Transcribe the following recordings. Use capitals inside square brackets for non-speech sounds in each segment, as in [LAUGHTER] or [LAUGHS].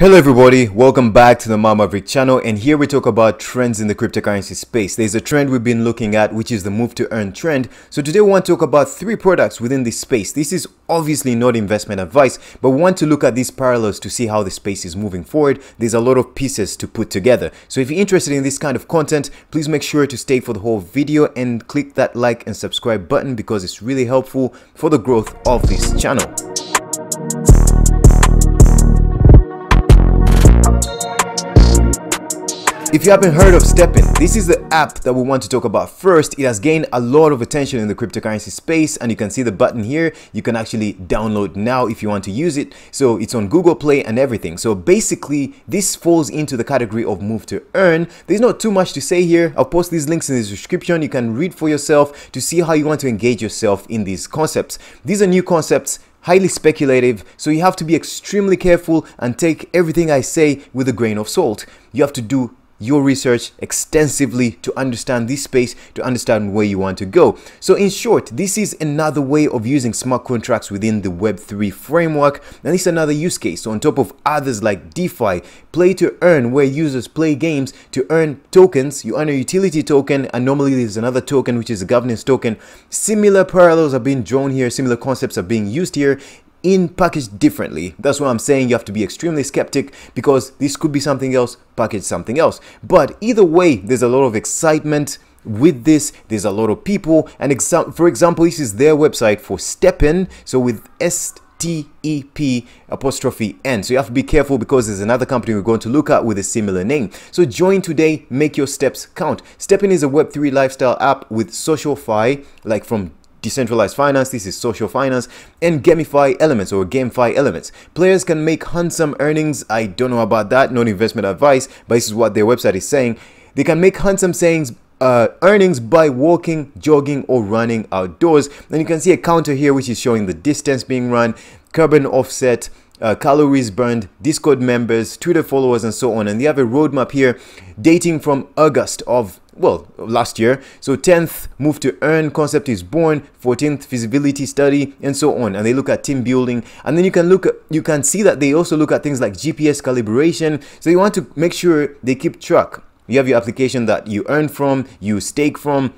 Hello everybody, welcome back to the Mawa Maverick channel and here we talk about trends in the cryptocurrency space. There's a trend we've been looking at which is the move to earn trend. So today we want to talk about three products within this space. This is obviously not investment advice, but we want to look at these parallels to see how the space is moving forward. There's a lot of pieces to put together. So if you're interested in this kind of content, please make sure to stay for the whole video and click that like and subscribe button because it's really helpful for the growth of this channel. If you haven't heard of STEPN, this is the app that we want to talk about first. It has gained a lot of attention in the cryptocurrency space and you can see the button here. You can actually download now if you want to use it. So it's on Google Play and everything. So basically this falls into the category of move to earn. There's not too much to say here. I'll post these links in the description. You can read for yourself to see how you want to engage yourself in these concepts. These are new concepts highly speculative, so you have to be extremely careful and take everything I say with a grain of salt. You have to do your research extensively to understand this space, to understand where you want to go. So in short, this is another way of using smart contracts within the Web3 framework. And it's another use case. So on top of others like DeFi, play to earn, where users play games to earn tokens. You earn a utility token, and normally there's another token, which is a governance token. Similar parallels are being drawn here, similar concepts are being used here in packaged differently. That's why I'm saying. You have to be extremely skeptic because this could be something else, packaged something else. But either way, there's a lot of excitement with this there's a lot of people and exa for example this is their website for STEPN so with S T E P apostrophe N. So you have to be careful because there's another company we're going to look at with a similar name. So join today, make your steps count. STEPN is a Web3 lifestyle app with SocialFi, like from decentralized finance, this is social finance, and gamify elements or gamify elements. Players can make handsome earnings. I don't know about that, not investment advice, but this is what their website is saying. They can make handsome sayings uh, earnings by walking, jogging, or running outdoors. And you can see a counter here which is showing the distance being run, carbon offset, uh, calories burned, Discord members, Twitter followers, and so on. And they have a roadmap here dating from August of well, last year. So 10th move to earn concept is born, 14th feasibility study, and so on. And they look at team building. And then you can look at, you can see that they also look at things like GPS calibration. So you want to make sure they keep track. You have your application that you earn from, you stake from,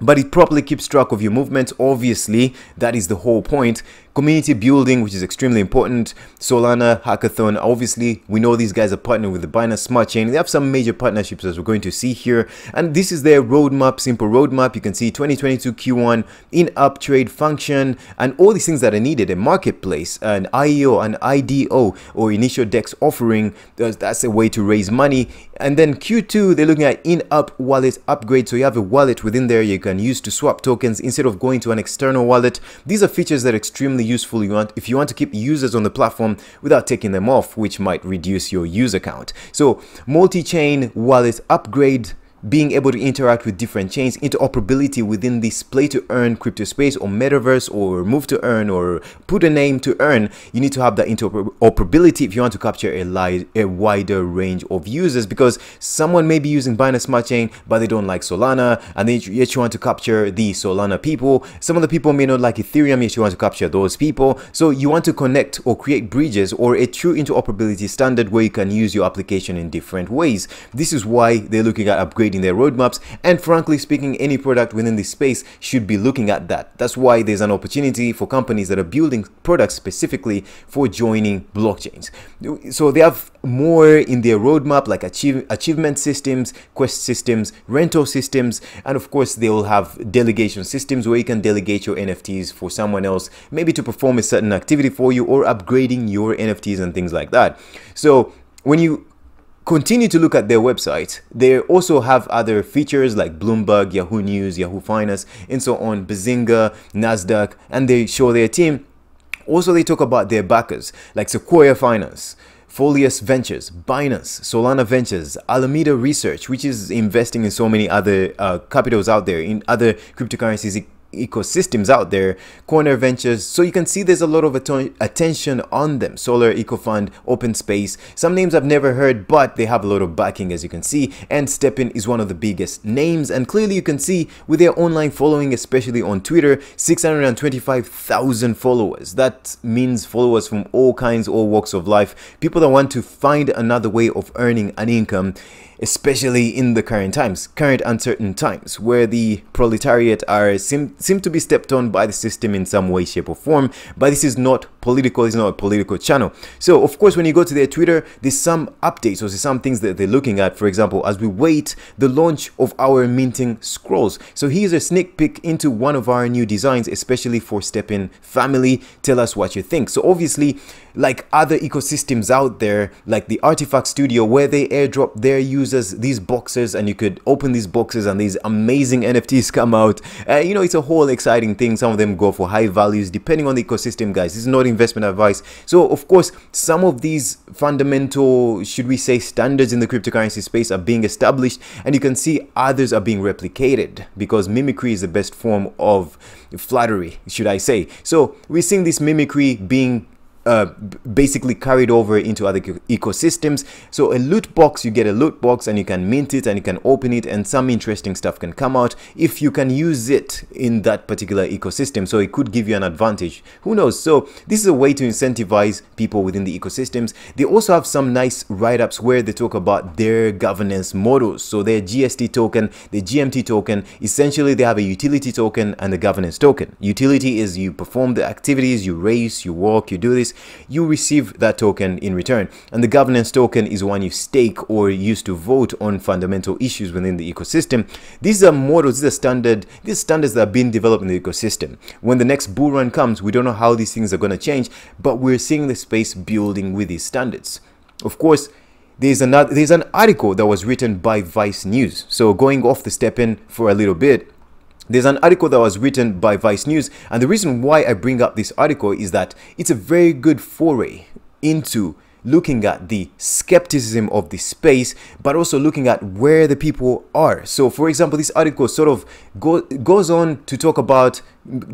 but it properly keeps track of your movements. Obviously, that is the whole point community building, which is extremely important. Solana Hackathon, obviously, we know these guys are partnered with the Binance Smart Chain. They have some major partnerships as we're going to see here. And this is their roadmap, simple roadmap. You can see 2022 Q1, in up trade function, and all these things that are needed. A marketplace, an IEO, an IDO, or initial DEX offering. That's a way to raise money. And then Q2, they're looking at in up wallet upgrade. So you have a wallet within there you can use to swap tokens instead of going to an external wallet. These are features that are extremely useful you want if you want to keep users on the platform without taking them off, which might reduce your user count. So multi-chain wallet upgrade being able to interact with different chains, interoperability within this play to earn crypto space or metaverse or move to earn or put a name to earn, you need to have that interoperability if you want to capture a, a wider range of users because someone may be using Binance Smart Chain but they don't like Solana and then yet you want to capture the Solana people. Some of the people may not like Ethereum yet you want to capture those people. So you want to connect or create bridges or a true interoperability standard where you can use your application in different ways. This is why they're looking at upgrading their roadmaps and frankly speaking any product within this space should be looking at that. That's why there's an opportunity for companies that are building products specifically for joining blockchains. So they have more in their roadmap like achieve, achievement systems quest systems rental systems and of course they will have delegation systems where you can delegate your nfts for someone else maybe to perform a certain activity for you or upgrading your nfts and things like that. So when you continue to look at their website, they also have other features like Bloomberg, Yahoo News, Yahoo Finance, and so on, Benzinga, NASDAQ, and they show their team. Also, they talk about their backers like Sequoia Finance, Folius Ventures, Binance, Solana Ventures, Alameda Research, which is investing in so many other uh, capitals out there in other cryptocurrencies ecosystems out there, Corner Ventures. So you can see there's a lot of att attention on them. Solar EcoFund, Open Space, some names I've never heard, but they have a lot of backing as you can see. And STEPN is one of the biggest names. And clearly you can see with their online following, especially on Twitter, 625,000 followers. That means followers from all kinds, all walks of life, people that want to find another way of earning an income especially in the current times, current uncertain times, where the proletariat are seem, seem to be stepped on by the system in some way, shape, or form. But this is not political, it's not a political channel. So, of course, when you go to their Twitter, there's some updates or some things that they're looking at. For example, as we wait the launch of our minting scrolls. So, here's a sneak peek into one of our new designs, especially for STEPN family. Tell us what you think. So, obviously, like other ecosystems out there, like the RTFKT Studio, where they airdrop their users these boxes and you could open these boxes and these amazing NFTs [LAUGHS] come out. Uh, you know, it's a whole exciting thing. Some of them go for high values depending on the ecosystem, guys. This is not investment advice. So, of course, some of these fundamental, should we say, standards in the cryptocurrency space are being established, and you can see others are being replicated because mimicry is the best form of flattery, should I say. So, we're seeing this mimicry being uh, basically carried over into other ecosystems. So a loot box, you get a loot box and you can mint it and you can open it and some interesting stuff can come out if you can use it in that particular ecosystem. So it could give you an advantage. Who knows? So this is a way to incentivize people within the ecosystems. They also have some nice write-ups where they talk about their governance models. So their GST token, the GMT token, essentially they have a utility token and a governance token. Utility is you perform the activities, you race, you walk, you do this you receive that token in return. And the governance token is one you stake or use to vote on fundamental issues within the ecosystem. These are models, these are standard, these standards that are being developed in the ecosystem. When the next bull run comes, we don't know how these things are going to change, but we're seeing the space building with these standards. Of course, there's another there's an article that was written by Vice News. So going off the STEPN for a little bit, there's an article that was written by Vice News, and the reason why I bring up this article is that it's a very good foray into looking at the skepticism of the space, but also looking at where the people are. So, for example, this article sort of go, goes on to talk about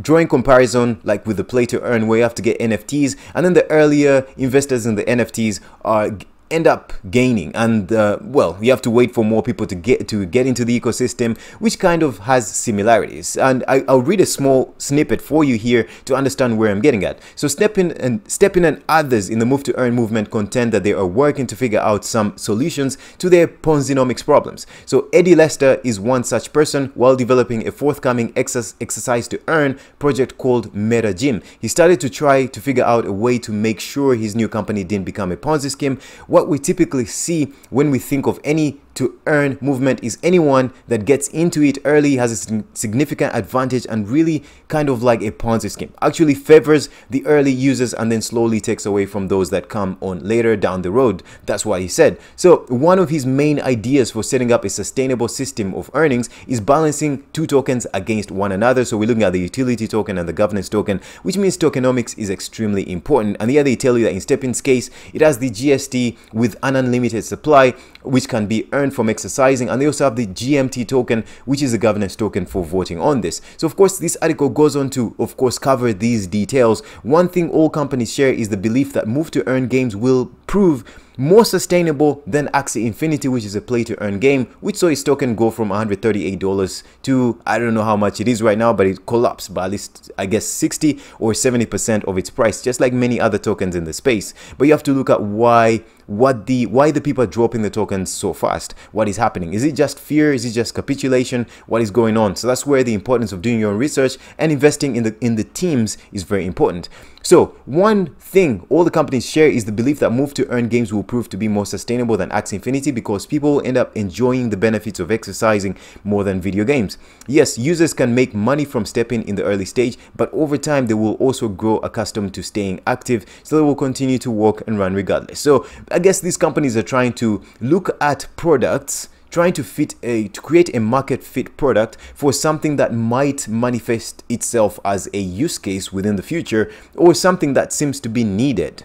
drawing comparison like with the play to earn where you have to get NFTs, and then the earlier investors in the NFTs are end up gaining. And uh, well you have to wait for more people to get to get into the ecosystem which kind of has similarities. And I, will read a small snippet for you here to understand where I'm getting at. So STEPN and STEPN and others in the move to earn movement contend that they are working to figure out some solutions to their Ponzinomics problems. So Eddie Lester is one such person while developing a forthcoming exercise to earn project called Meta Gym. He started to try to figure out a way to make sure his new company didn't become a Ponzi scheme. What we typically see when we think of any to earn movement is anyone that gets into it early, has a significant advantage, and really kind of like a Ponzi scheme. Actually favors the early users and then slowly takes away from those that come on later down the road. That's what he said. So, one of his main ideas for setting up a sustainable system of earnings is balancing two tokens against one another. So, we're looking at the utility token and the governance token, which means tokenomics is extremely important. And the other, they tell you that in STEPN's case, it has the GST with an unlimited supply, which can be earned from exercising and they also have the GMT token which is a governance token for voting on this. So of course this article goes on to of course cover these details. One thing all companies share is the belief that move to earn games will prove more sustainable than Axie Infinity, which is a play to earn game, which saw its token go from $138 to I don't know how much it is right now, but it collapsed by at least I guess 60 or 70% of its price, just like many other tokens in the space. But you have to look at why what the why the people are dropping the tokens so fast. What is happening? Is it just fear? Is it just capitulation? What is going on? So that's where the importance of doing your own research and investing in the in the teams is very important. So one thing all the companies share is the belief that move to earn games will prove to be more sustainable than Axie Infinity because people end up enjoying the benefits of exercising more than video games. Yes, users can make money from stepping in the early stage, but over time they will also grow accustomed to staying active, so they will continue to walk and run regardless. So I guess these companies are trying to look at products trying to fit a to create a market fit product for something that might manifest itself as a use case within the future or something that seems to be needed.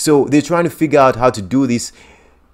So they're trying to figure out how to do this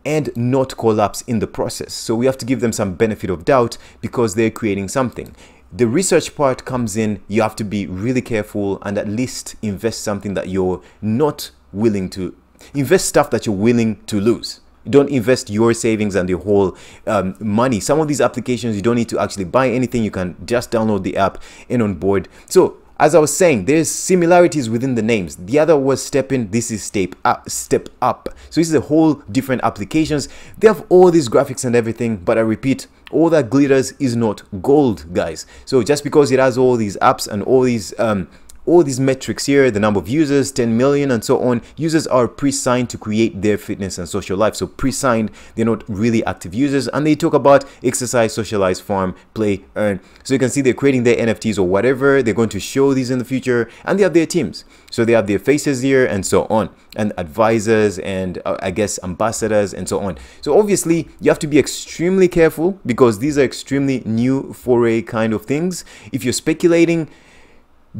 and not collapse in the process. So we have to give them some benefit of doubt because they're creating something. the research part comes in you have to be really careful and at least invest something that you're not willing to invest stuff that you're willing to lose don't invest your savings and your whole um, money some of these applications you don't need to actually buy anything you can just download the app and on board so as I was saying, there's similarities within the names. The other was STEPN, this is Step App, Step App. So this is a whole different applications. They have all these graphics and everything, but I repeat, all that glitters is not gold, guys. So just because it has all these apps and all these um, all these metrics here, the number of users, 10 million and so on, users are pre-signed to create their fitness and social life. So pre-signed, they're not really active users. And they talk about exercise, socialize, farm, play, earn. So you can see they're creating their NFTs or whatever. They're going to show these in the future and they have their teams. So they have their faces here and so on and advisors and uh, I guess ambassadors and so on. So obviously you have to be extremely careful because these are extremely new foray kind of things. If you're speculating,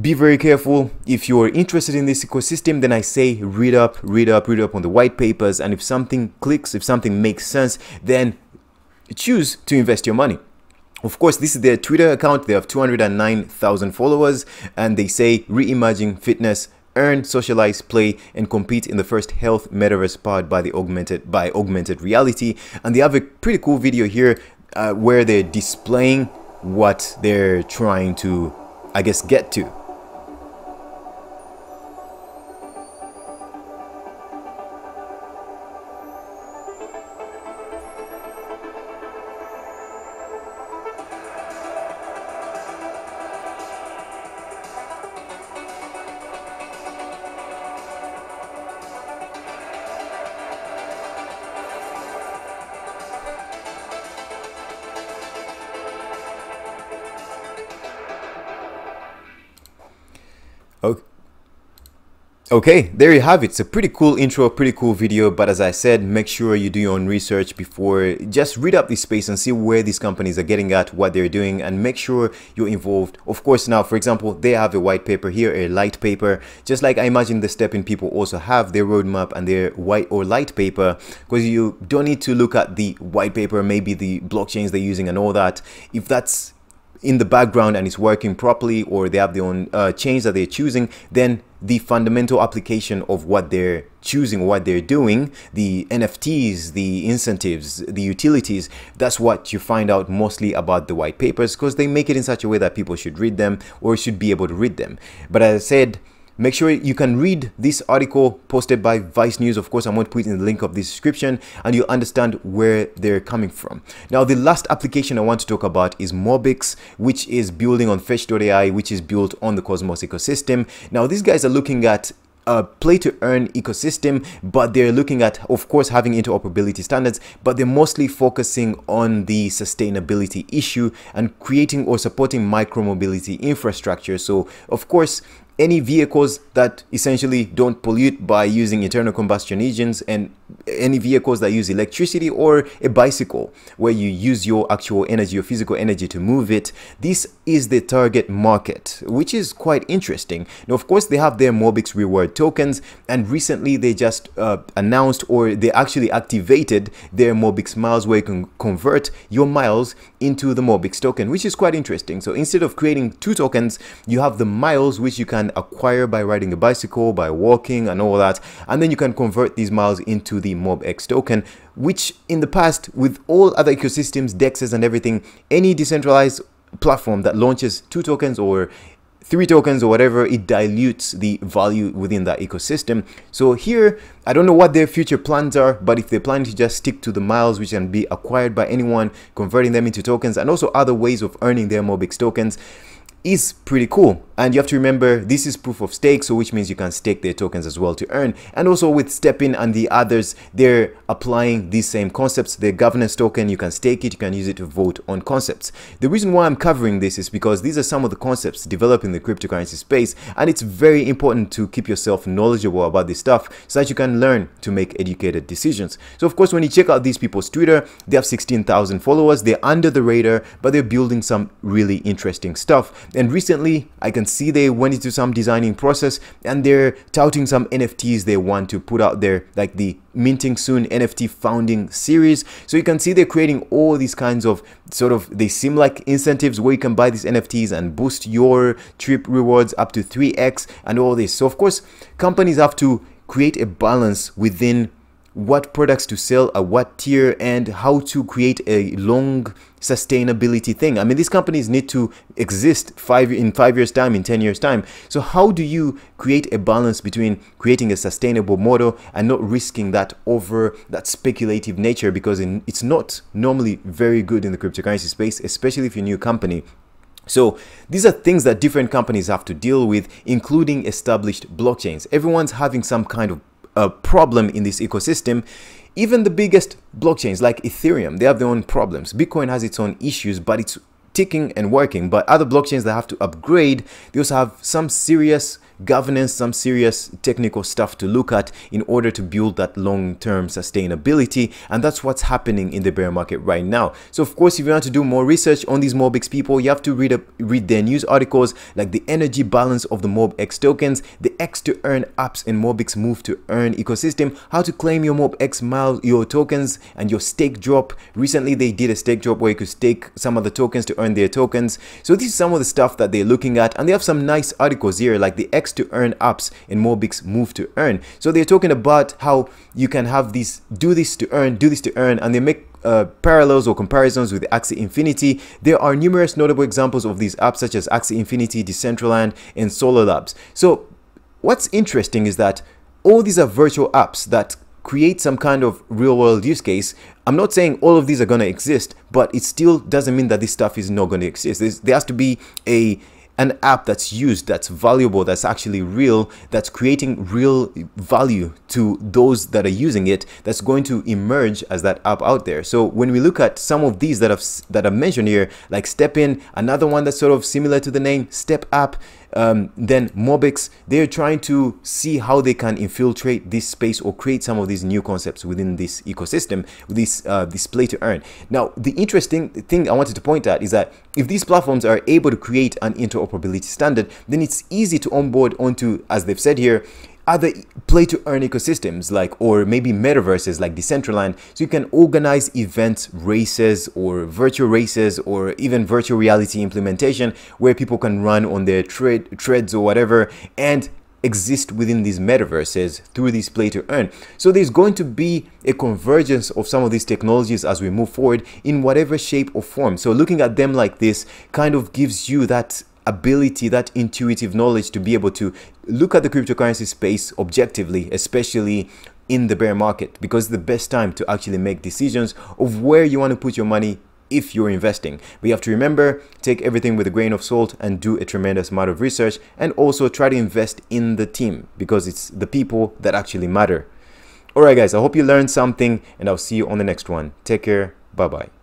be very careful if you're interested in this ecosystem then i say read up read up read up on the white papers and if something clicks if something makes sense then choose to invest your money of course, this is their Twitter account. They have 209,000 followers and they say reimagine fitness, earn, socialize, play, and compete in the first health metaverse powered by the augmented by augmented reality. And they have a pretty cool video here uh, where they're displaying what they're trying to, I guess, get to. Okay, there you have it. It's a pretty cool intro, pretty cool video. But as I said, make sure you do your own research before. Just read up this space and see where these companies are getting at, what they're doing, and make sure you're involved. Of course, now, for example, they have a white paper here, a light paper. Just like I imagine the STEPN people also have their roadmap and their white or light paper, because you don't need to look at the white paper, maybe the blockchains they're using and all that. If that's in the background and it's working properly or they have their own uh, change that they're choosing, then the fundamental application of what they're choosing, what they're doing, the NFTs, the incentives, the utilities, that's what you find out mostly about the white papers because they make it in such a way that people should read them or should be able to read them. But as I said, Make sure you can read this article posted by Vice News. Of course, I'm going to put in the link of the description and you'll understand where they're coming from. Now, the last application I want to talk about is Mobix, which is building on Fetch.ai, which is built on the Cosmos ecosystem. Now, these guys are looking at a play to earn ecosystem, but they're looking at, of course, having interoperability standards, but they're mostly focusing on the sustainability issue and creating or supporting micromobility infrastructure. So, of course, any vehicles that essentially don't pollute by using internal combustion engines and any vehicles that use electricity or a bicycle where you use your actual energy your physical energy to move it. This is the target market which is quite interesting. Now of course they have their mobix reward tokens and recently they just uh, announced or they actually activated their mobix miles where you can convert your miles into the mobix token which is quite interesting. So instead of creating two tokens you have the miles which you can acquire by riding a bicycle by walking and all that and then you can convert these miles into the Mobix token, which in the past, with all other ecosystems, DEXs and everything, any decentralized platform that launches two tokens or three tokens or whatever, it dilutes the value within that ecosystem. So here, I don't know what their future plans are, but if they plan to just stick to the miles which can be acquired by anyone, converting them into tokens, and also other ways of earning their Mobix tokens, is pretty cool. And you have to remember this is proof of stake, so which means you can stake their tokens as well to earn. And also with STEPN and the others, they're applying these same concepts. Their governance token, you can stake it, you can use it to vote on concepts. The reason why I'm covering this is because these are some of the concepts developed in the cryptocurrency space, and it's very important to keep yourself knowledgeable about this stuff so that you can learn to make educated decisions. So of course, when you check out these people's Twitter, they have 16,000 followers. They're under the radar, but they're building some really interesting stuff and recently I can see they went into some designing process and they're touting some NFTs they want to put out there like the minting soon NFT founding series. So you can see they're creating all these kinds of sort of, they seem like incentives where you can buy these NFTs and boost your trip rewards up to 3x and all this. So of course, companies have to create a balance within what products to sell at what tier and how to create a long sustainability thing. I mean, these companies need to exist five in five years time, in 10 years time. So how do you create a balance between creating a sustainable model and not risking that over that speculative nature because it's not normally very good in the cryptocurrency space, especially if you're a new company. So these are things that different companies have to deal with, including established blockchains. Everyone's having some kind of a problem in this ecosystem. Even the biggest blockchains like Ethereum, they have their own problems. Bitcoin has its own issues, but it's ticking and working. But other blockchains that have to upgrade, they also have some serious governance, some serious technical stuff to look at in order to build that long-term sustainability. And that's what's happening in the bear market right now. So of course, if you want to do more research on these Mobix people, you have to read, read their news articles like the energy balance of the Mobix tokens, the X to earn apps in Mobix move to earn ecosystem, how to claim your Mobix mile, your tokens and your stake drop. Recently, they did a stake drop where you could stake some of the tokens to earn their tokens. So this is some of the stuff that they're looking at and they have some nice articles here like the X to earn apps in Mobix move to earn. So they're talking about how you can have these do this to earn, do this to earn, and they make uh, parallels or comparisons with Axie Infinity. There are numerous notable examples of these apps such as Axie Infinity, Decentraland, and Solar Labs. So what's interesting is that all these are virtual apps that create some kind of real world use case. I'm not saying all of these are going to exist, but it still doesn't mean that this stuff is not going to exist. There's, there has to be a an app that's used, that's valuable, that's actually real, that's creating real value to those that are using it, that's going to emerge as that app out there. So when we look at some of these that have that are mentioned here, like STEPN, another one that's sort of similar to the name Step App, um, then Mobix, they're trying to see how they can infiltrate this space or create some of these new concepts within this ecosystem, this uh, this play to earn. Now, the interesting thing I wanted to point out is that if these platforms are able to create an interoperability standard, then it's easy to onboard onto, as they've said here, other play to earn ecosystems like or maybe metaverses like Decentraland so you can organize events races or virtual races or even virtual reality implementation where people can run on their tread treads or whatever and exist within these metaverses through this play to earn. So there's going to be a convergence of some of these technologies as we move forward in whatever shape or form. So looking at them like this kind of gives you that ability, that intuitive knowledge to be able to look at the cryptocurrency space objectively, especially in the bear market, because the best time to actually make decisions of where you want to put your money if you're investing. But you have to remember, take everything with a grain of salt and do a tremendous amount of research and also try to invest in the team because it's the people that actually matter. Alright guys, I hope you learned something and I'll see you on the next one. Take care. Bye bye.